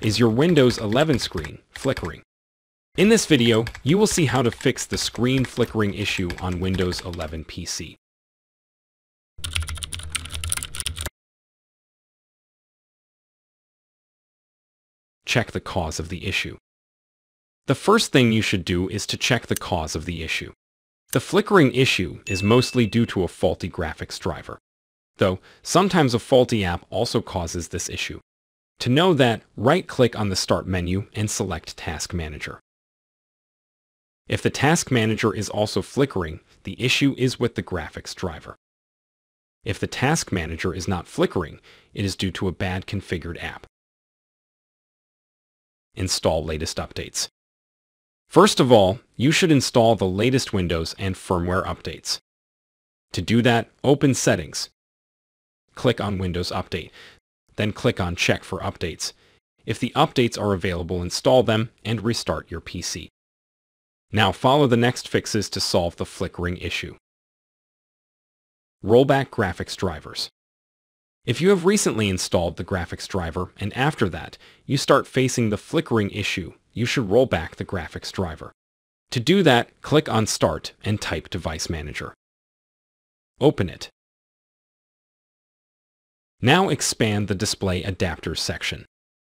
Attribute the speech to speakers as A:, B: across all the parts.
A: is your Windows 11 screen flickering. In this video, you will see how to fix the screen flickering issue on Windows 11 PC. Check the cause of the issue. The first thing you should do is to check the cause of the issue. The flickering issue is mostly due to a faulty graphics driver, though sometimes a faulty app also causes this issue. To know that, right-click on the Start menu and select Task Manager. If the Task Manager is also flickering, the issue is with the graphics driver. If the Task Manager is not flickering, it is due to a bad configured app. Install latest updates. First of all, you should install the latest Windows and firmware updates. To do that, open Settings. Click on Windows Update then click on Check for Updates. If the updates are available, install them and restart your PC. Now follow the next fixes to solve the flickering issue. Rollback graphics drivers. If you have recently installed the graphics driver and after that you start facing the flickering issue, you should roll back the graphics driver. To do that, click on Start and type Device Manager. Open it. Now expand the Display Adapters section.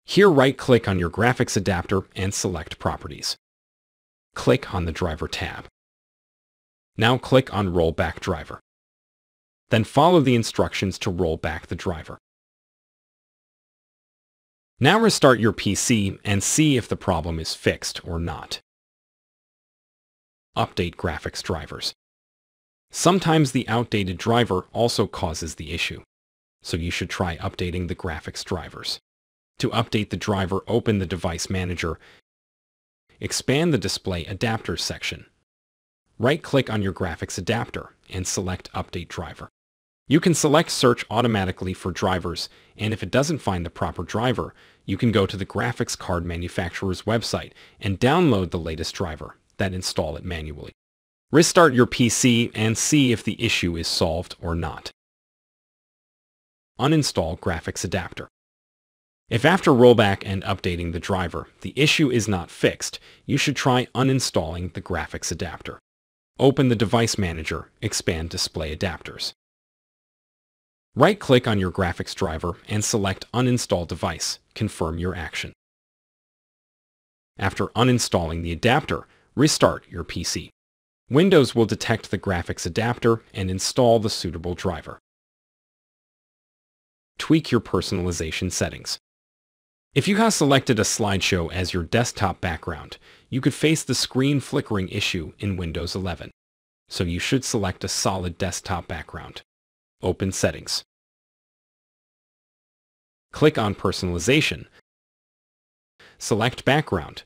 A: Here right-click on your graphics adapter and select Properties. Click on the Driver tab. Now click on Rollback Driver. Then follow the instructions to roll back the driver. Now restart your PC and see if the problem is fixed or not. Update graphics drivers. Sometimes the outdated driver also causes the issue so you should try updating the graphics drivers. To update the driver, open the Device Manager, expand the Display Adapters section. Right-click on your graphics adapter and select Update Driver. You can select Search automatically for drivers, and if it doesn't find the proper driver, you can go to the graphics card manufacturer's website and download the latest driver, then install it manually. Restart your PC and see if the issue is solved or not uninstall graphics adapter. If after rollback and updating the driver, the issue is not fixed, you should try uninstalling the graphics adapter. Open the Device Manager, expand Display Adapters. Right-click on your graphics driver and select Uninstall Device, confirm your action. After uninstalling the adapter, restart your PC. Windows will detect the graphics adapter and install the suitable driver tweak your personalization settings. If you have selected a slideshow as your desktop background, you could face the screen flickering issue in Windows 11. So you should select a solid desktop background. Open Settings. Click on Personalization. Select Background.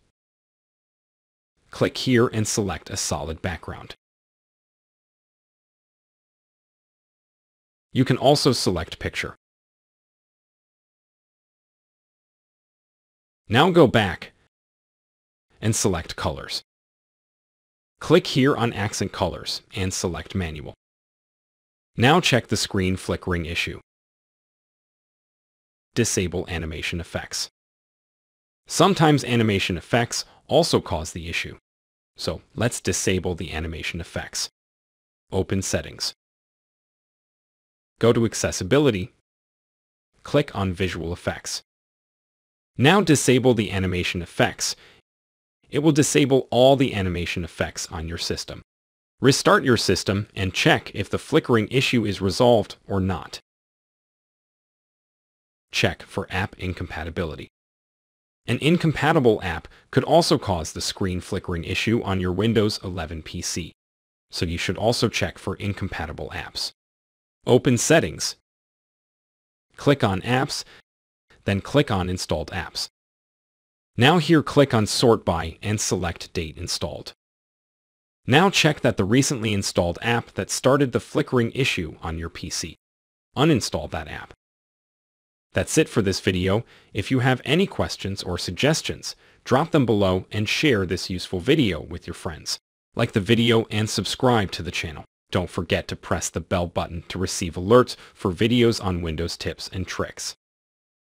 A: Click here and select a solid background. You can also select Picture. Now go back and select Colors. Click here on Accent Colors and select Manual. Now check the screen flickering issue. Disable animation effects. Sometimes animation effects also cause the issue. So let's disable the animation effects. Open Settings. Go to Accessibility. Click on Visual Effects. Now disable the animation effects. It will disable all the animation effects on your system. Restart your system and check if the flickering issue is resolved or not. Check for app incompatibility. An incompatible app could also cause the screen flickering issue on your Windows 11 PC, so you should also check for incompatible apps. Open Settings. Click on Apps then click on Installed Apps. Now here click on Sort By and select Date Installed. Now check that the recently installed app that started the flickering issue on your PC. Uninstall that app. That's it for this video. If you have any questions or suggestions, drop them below and share this useful video with your friends. Like the video and subscribe to the channel. Don't forget to press the bell button to receive alerts for videos on Windows tips and tricks.